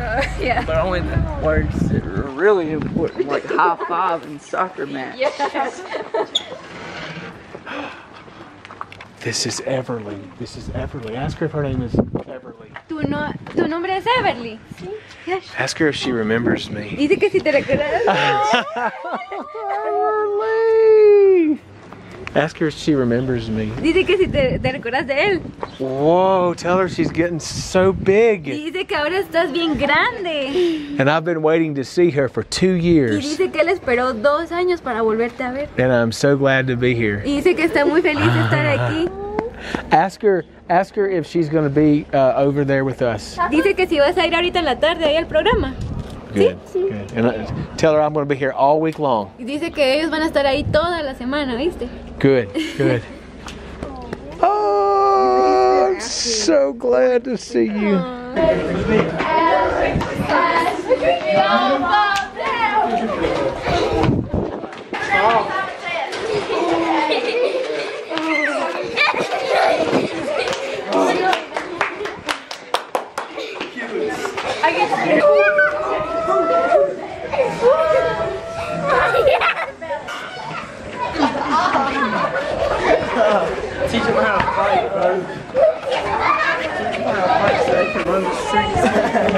Uh, yeah. But only the words that are really important, like high five and soccer match. Yes. This is Everly. This is Everly. Ask her if her name is Everly. ¿Tu, no, ¿Tu nombre es Everly? Sí. Yes. Ask her if she remembers me. Dice que si te recuerdas. Everly! Ask her if she remembers me. Dice que si te, te recuerdas de él. Whoa, tell her she's getting so big. Dice que ahora estás bien grande. And I've been waiting to see her for two Y years. dice que él esperó dos años para volverte a ver. And I'm so glad to be here. Y dice que está muy feliz de estar aquí. Ask her, ask her if she's going to be uh, over there with us. Dice que si vas a ir ahorita en la tarde ahí al programa. Good, good. And uh, tell her I'm going to be here all week long. Y dice que ellos van a estar ahí toda la semana, ¿viste? Good, good. Oh, I'm so glad to see you. Teach them how to fight, bro. Teach them how to can run the streets.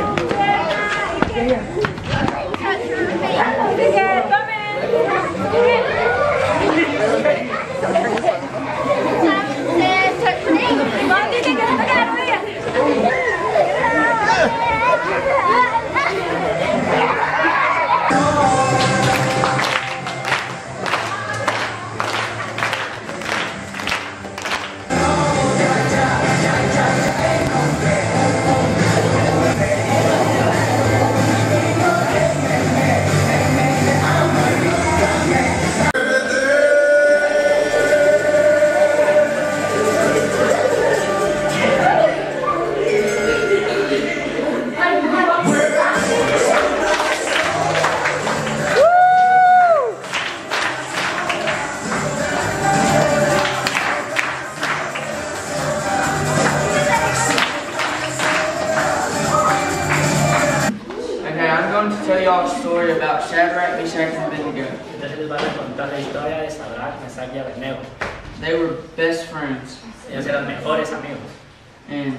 Y'all a story about Shadrach, Meshach, and Abednego. Entonces les van a contar la historia de Sadrach, Mesach y Abednego. They were best friends. Ellos eran mejores amigos. And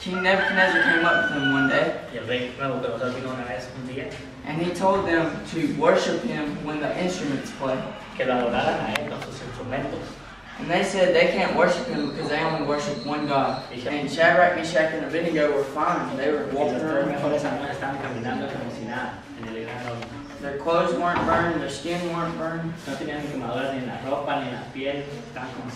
King Nebuchadnezzar came up to them one day, Y el rey Nabucodonosor vino una vez un día and he told them to worship him when the instruments play. que lo adoraran a él con sus instrumentos. And they said they can't worship him because they only worship one God. And Shadrach, Meshach, and Abednego were fine. They were walking los around. mejores amigos estaban caminando como si nada en el gran horno. Their clothes weren't burned, their skin weren't burned. No tenían quemaduras ni la ropa ni la piel, estaban como.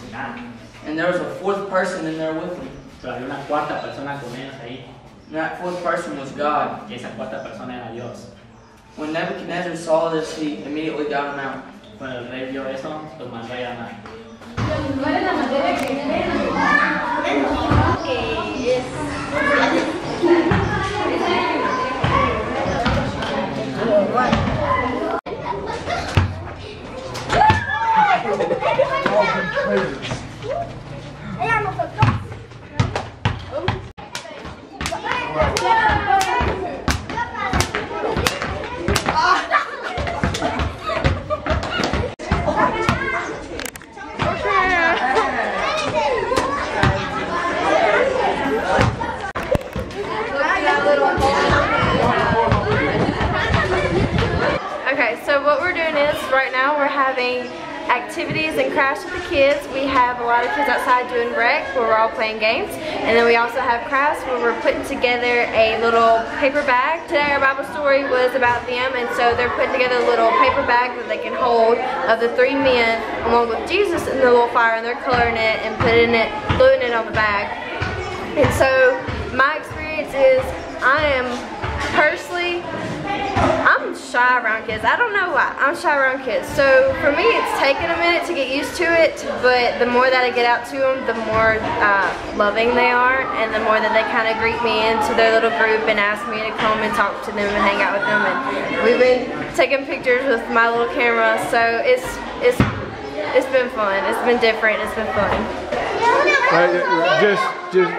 And there was a fourth person in there with them. Pero había una cuarta persona con ellos ahí, And that fourth person was God. y esa cuarta persona era Dios. When Nebuchadnezzar saw this, he immediately got him out. Los lugares, la materia que tienen, que es ah, activities and crafts with the kids. We have a lot of kids outside doing rec where we're all playing games. And then we also have crafts where we're putting together a little paper bag. Today our Bible story was about them and so they're putting together a little paper bag that they can hold of the three men along with Jesus in the little fire and they're coloring it and putting it, gluing it on the bag. And so my experience is I am personally I'm shy around kids. I don't know why. I'm shy around kids. So for me, it's taken a minute to get used to it, but the more that I get out to them, the more uh, loving they are, and the more that they kind of greet me into their little group and ask me to come and talk to them and hang out with them. And we've been taking pictures with my little camera, so it's it's it's been fun. It's been different. It's been fun. Right, just, just.